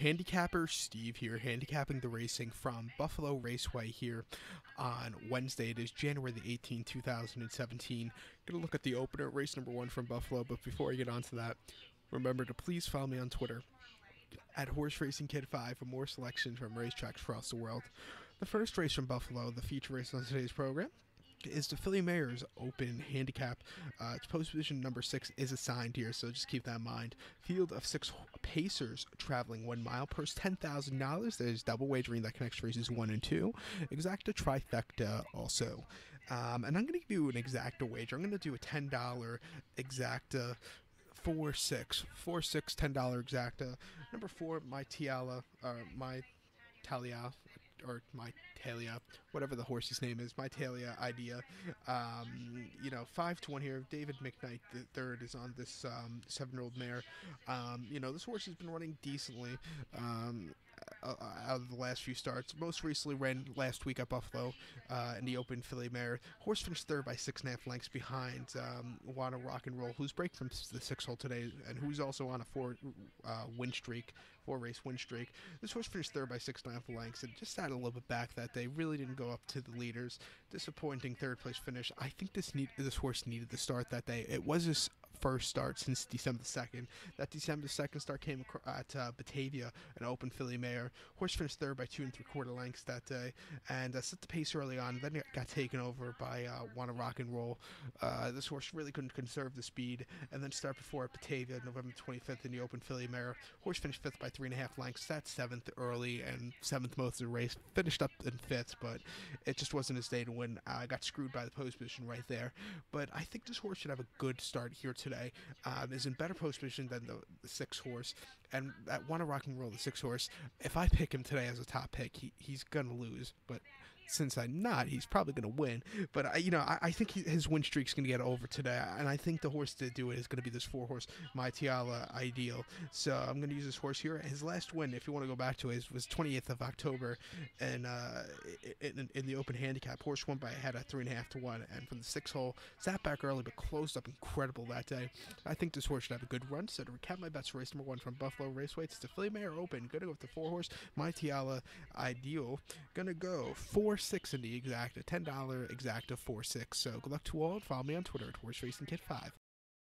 Handicapper Steve here, handicapping the racing from Buffalo Raceway here on Wednesday. It is January the 18th, 2017. Gonna look at the opener, race number one from Buffalo, but before I get on to that, remember to please follow me on Twitter at Horse Racing Kid 5 for more selections from racetracks across the world. The first race from Buffalo, the feature race on today's program, is the Filly Mare's Open Handicap. Uh, post position number six is assigned here, so just keep that in mind. Field of six Pacers traveling one mile, purse ten thousand dollars. There's double wagering that connects races one and two. Exacta trifecta also, um, and I'm going to give you an exacta wager. I'm going to do a ten dollar exacta four six four six ten dollar exacta. Number four, my Tiala or my Talia or my Talia, whatever the horse's name is, my Talia idea. Um, you know, five to one here. David McNeight, the third, is on this um, seven-year-old mare. Um, you know, this horse has been running decently. Um, uh, out of the last few starts. Most recently ran last week at Buffalo uh, in the Open Filly Mare. Horse finished third by six and a half lengths behind um, Wanna Rock and Roll, who's break from the six hole today and who's also on a four uh, win streak, four race win streak. This horse finished third by six and a half lengths and just sat a little bit back that day. Really didn't go up to the leaders. Disappointing third place finish. I think this need this horse needed the start that day. It was first start since December 2nd. That December 2nd start came at uh, Batavia, an open Filly mare. Horse finished third by two and three quarter lengths that day and uh, set the pace early on. Then it got taken over by uh, Wanna Rock and Roll. Uh, this horse really couldn't conserve the speed and then start before at Batavia November 25th in the open Filly mare. Horse finished fifth by three and a half lengths. Sat seventh early and seventh most of the race. Finished up in fifth, but it just wasn't his day to win. I got screwed by the post position right there. But I think this horse should have a good start here today. Um, is in better post position than the, the six horse, and that Wanna Rock and Roll, the six horse. If I pick him today as a top pick, he, he's gonna lose. But since I'm not, he's probably going to win. But I, you know, I, I think he, his win streak's going to get over today, and I think the horse to do it is going to be this four horse My Ideal. So I'm going to use this horse here. His last win, if you want to go back to it, was 28th of October, and uh, in, in, the open handicap, horse won by a head at three and a half to one, and from the six hole, sat back early but closed up incredible that day. I think this horse should have a good run. So to recap my bets, race number one from Buffalo Raceway, it's the Filly Mare Open. Going to go with the four horse My Ideal. Going to go four four six in the exacta, ten dollar exact exacta four six. So good luck to all. And follow me on Twitter at Horse Racing Kid Five.